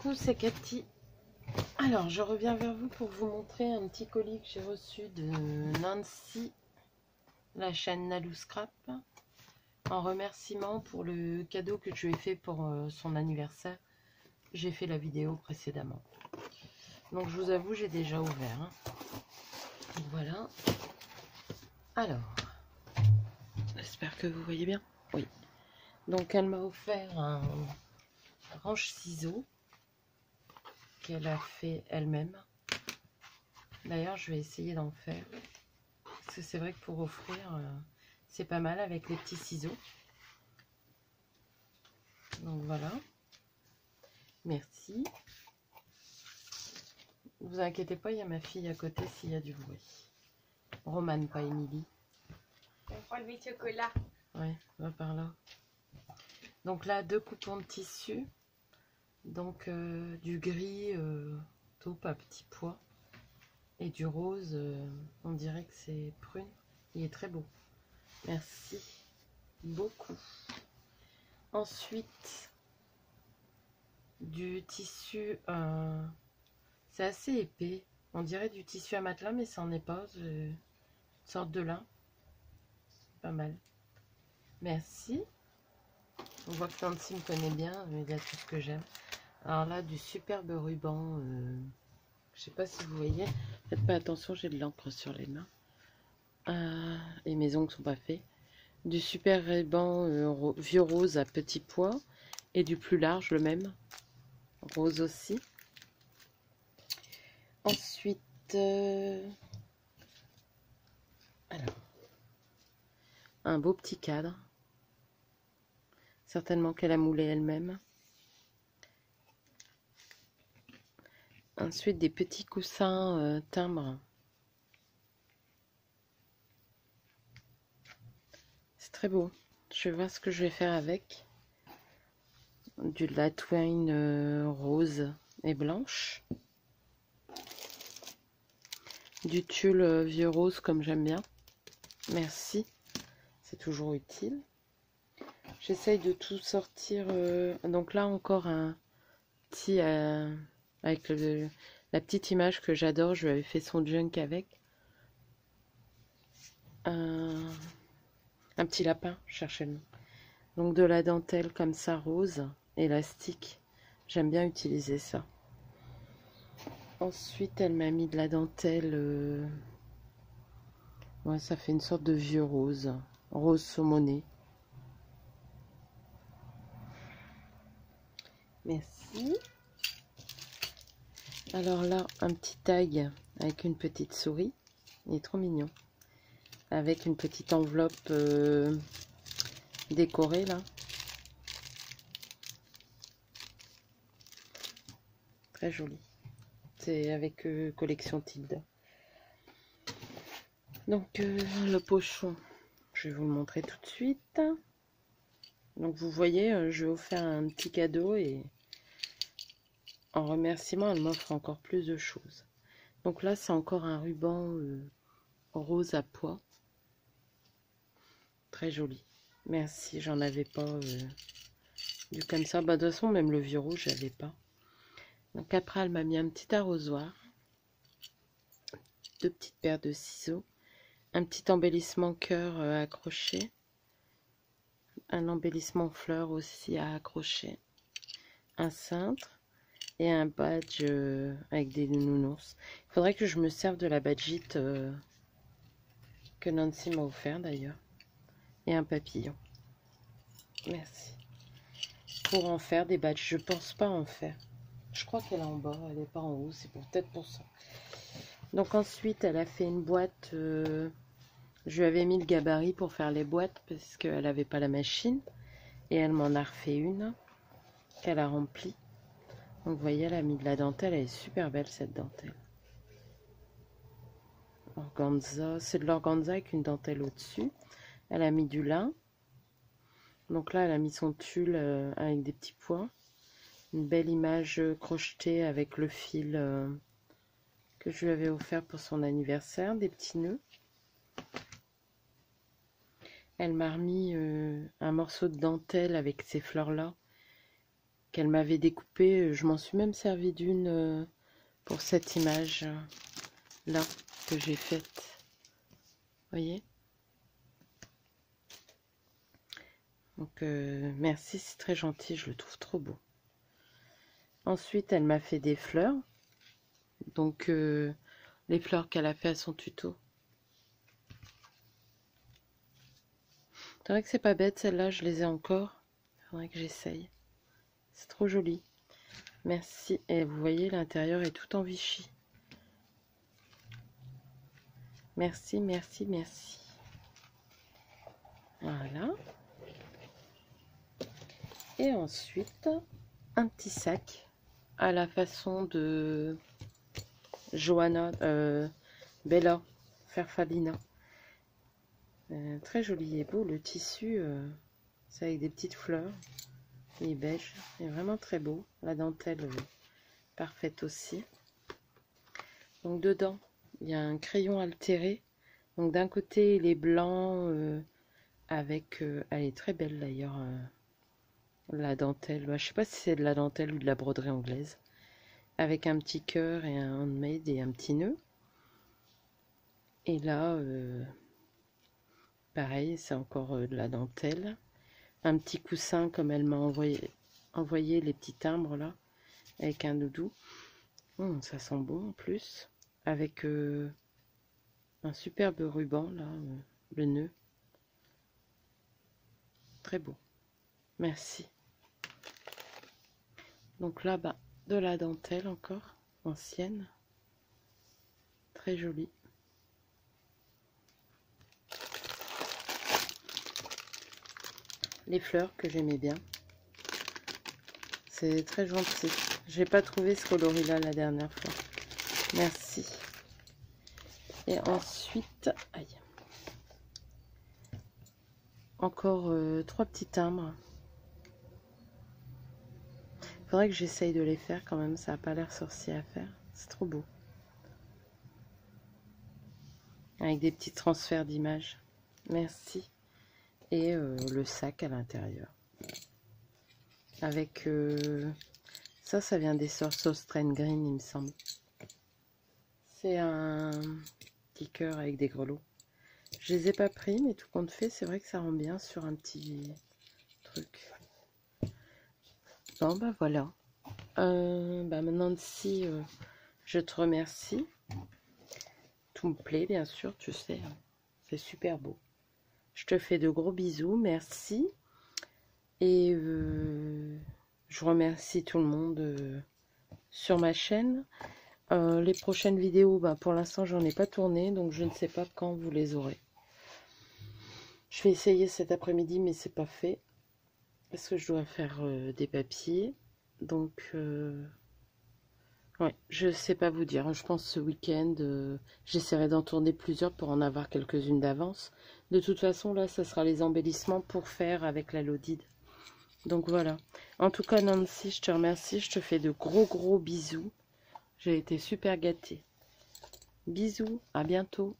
Coucou, c'est Cathy. Alors, je reviens vers vous pour vous montrer un petit colis que j'ai reçu de Nancy, la chaîne Nalou Scrap, en remerciement pour le cadeau que je lui ai fait pour euh, son anniversaire. J'ai fait la vidéo précédemment. Donc, je vous avoue, j'ai déjà ouvert. hein. Voilà. Alors, j'espère que vous voyez bien. Oui. Donc, elle m'a offert un range ciseaux qu'elle a fait elle-même. D'ailleurs, je vais essayer d'en faire. Parce que c'est vrai que pour offrir, euh, c'est pas mal avec les petits ciseaux. Donc voilà. Merci. Vous inquiétez pas, il y a ma fille à côté s'il y a du bruit. Romane, pas Émilie. On prend le chocolat. Ouais, va par là. Donc là, deux coupons de tissu. Donc euh, du gris euh, taupe à petits pois. Et du rose, euh, on dirait que c'est prune. Il est très beau. Merci beaucoup. Ensuite, du tissu, c'est assez épais. On dirait du tissu à matelas, mais ça n'en est pas. Une sorte de lin. Pas mal. Merci. On voit que Nancy me connaît bien, mais il y a tout ce que j'aime. Alors là, du superbe ruban. euh, je sais pas si vous voyez. Faites pas attention, j'ai de l'encre sur les mains. Euh, et mes ongles sont pas faits. Du super ruban euh, vieux rose à petits pois. Et du plus large, le même. Rose aussi. Ensuite, euh, alors, un beau petit cadre. Certainement qu'elle a moulé elle-même. Ensuite, des petits coussins euh, timbres. C'est très beau. Je vais voir ce que je vais faire avec. Du la twine euh, rose et blanche. Du tulle euh, vieux rose comme j'aime bien. Merci. C'est toujours utile. J'essaye de tout sortir. euh, Donc là encore un petit avec la petite image que j'adore. Je lui avais fait son junk avec. Un, petit lapin, je cherchais le. Donc de la dentelle comme ça rose, élastique. J'aime bien utiliser ça. Ensuite, elle m'a mis de la dentelle. euh, ça fait une sorte de vieux rose, rose saumoné. Merci. Alors là, un petit tag avec une petite souris. Il est trop mignon. Avec une petite enveloppe euh, décorée là. Très joli. C'est avec euh, collection Tilda. Donc euh, le pochon, je vais vous le montrer tout de suite. Donc vous voyez, je vais vous faire un petit cadeau et en remerciement, elle m'offre encore plus de choses. Donc là, c'est encore un ruban euh, rose à pois. Très joli. Merci, j'en avais pas euh, vu comme ça. Bah, de toute façon, même le vieux rouge, j'avais pas. Donc après, elle m'a mis un petit arrosoir. Deux petites paires de ciseaux. Un petit embellissement cœur euh, accroché. Un embellissement fleur aussi à accrocher. Un cintre et un badge euh, avec des nounours. Il faudrait que je me serve de la badgite euh, que Nancy m'a offert d'ailleurs. Et un papillon. Merci. Pour en faire des badges, je pense pas en faire. Je crois qu'elle est en bas, elle n'est pas en haut, c'est peut-être pour ça. Donc ensuite, elle a fait une boîte. euh, je lui avais mis le gabarit pour faire les boîtes parce qu'elle n'avait pas la machine. Et elle m'en a refait une qu'elle a remplie. Donc vous voyez, elle a mis de la dentelle. Elle est super belle cette dentelle. Organza, c'est de l'organza avec une dentelle au-dessus. Elle a mis du lin. Donc là, elle a mis son tulle euh, avec des petits pois. Une belle image euh, crochetée avec le fil euh, que je lui avais offert pour son anniversaire. Des petits nœuds. Elle m'a remis un morceau de dentelle avec ces fleurs-là qu'elle m'avait découpée. Je m'en suis même servi d'une pour cette image là que j'ai faite. voyez? Donc, merci, c'est très gentil, je le trouve trop beau. Ensuite, elle m'a fait des fleurs. Donc, euh, les fleurs qu'elle a fait à son tuto. C'est vrai que c'est pas bête, celle-là, je les ai encore. Faudrait que j'essaye. C'est trop joli. Merci. Et vous voyez, l'intérieur est tout en Vichy. Merci, merci, merci. Voilà. Et ensuite, un petit sac à la façon de Johanna euh, Bella Ferfalina. Euh, très joli et beau. Le tissu, euh, c'est avec des petites fleurs. Est beige. Il est vraiment très beau. La dentelle, parfaite aussi. Donc dedans, il y a un crayon altéré. Donc d'un côté, il est blanc avec... elle est très belle d'ailleurs la dentelle. Bah, je sais pas si c'est de la dentelle ou de la broderie anglaise. Avec un petit cœur et un handmade et un petit nœud. Et là, euh, pareil, c'est encore euh, de la dentelle. Un petit coussin comme elle m'a envoyé, envoyé les petits timbres là, avec un doudou. Hum, ça sent bon en plus. Avec euh, un superbe ruban là, le nœud. Très beau. Merci. Donc là, bas de la dentelle encore, ancienne. Très jolie. Les fleurs que j'aimais bien. C'est très gentil. J'ai pas trouvé ce coloris là la dernière fois. Merci. Et ensuite, aïe. Encore euh, trois petits timbres. Faudrait que j'essaye de les faire quand même, ça n'a pas l'air sorcier à faire. C'est trop beau. Avec des petits transferts d'images. Merci. Et euh, le sac à l'intérieur. Avec... Euh, ça, ça vient des Sorcerer Strain Green, il me semble. C'est un petit cœur avec des grelots. Je les ai pas pris, mais tout compte fait, c'est vrai que ça rend bien sur un petit truc. Bon, bah voilà. Euh, bah maintenant, si je te remercie. Tout me plaît, bien sûr, tu sais. Hein. C'est super beau. Je te fais de gros bisous, merci. Et euh, je remercie tout le monde sur ma chaîne. les prochaines vidéos, bah, pour l'instant, j'en ai pas tourné, donc je ne sais pas quand vous les aurez. Je vais essayer cet après-midi, mais c'est pas fait parce que je dois faire euh, des papiers. Donc, euh, ouais, je sais pas vous dire. Je pense ce week-end, euh, j'essaierai d'en tourner plusieurs pour en avoir quelques-unes d'avance. De toute façon, là, ça sera les embellissements pour faire avec la Lodide. Donc voilà. En tout cas, Nancy, je te remercie. Je te fais de gros gros bisous. J'ai été super gâtée. Bisous, à bientôt.